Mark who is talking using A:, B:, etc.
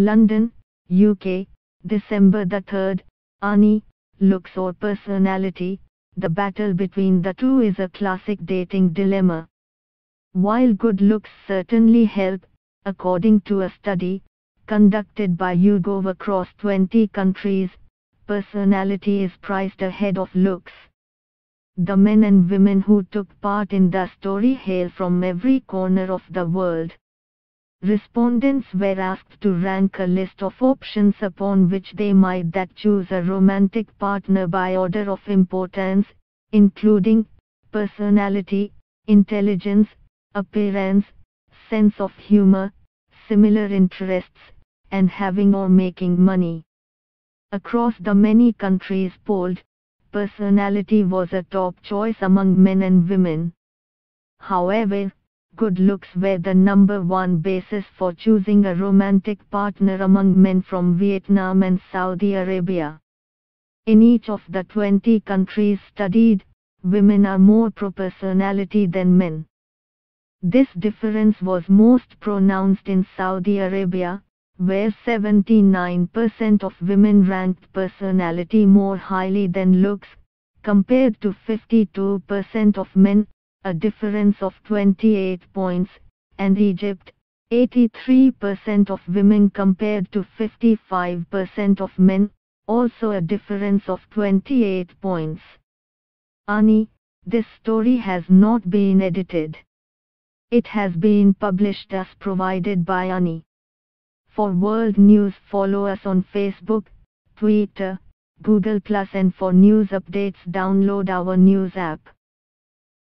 A: London, UK, December the 3rd, ANI, looks or personality, the battle between the two is a classic dating dilemma. While good looks certainly help, according to a study, conducted by YouGov across 20 countries, personality is priced ahead of looks. The men and women who took part in the story hail from every corner of the world. Respondents were asked to rank a list of options upon which they might that choose a romantic partner by order of importance, including personality, intelligence, appearance, sense of humor, similar interests, and having or making money. Across the many countries polled, personality was a top choice among men and women. However, good looks were the number one basis for choosing a romantic partner among men from Vietnam and Saudi Arabia. In each of the 20 countries studied, women are more pro personality than men. This difference was most pronounced in Saudi Arabia, where 79% of women ranked personality more highly than looks, compared to 52% of men, a difference of 28 points, and Egypt, 83% of women compared to 55% of men, also a difference of 28 points. ANI, this story has not been edited. It has been published as provided by ANI. For world news follow us on Facebook, Twitter, Google Plus and for news updates download our news app.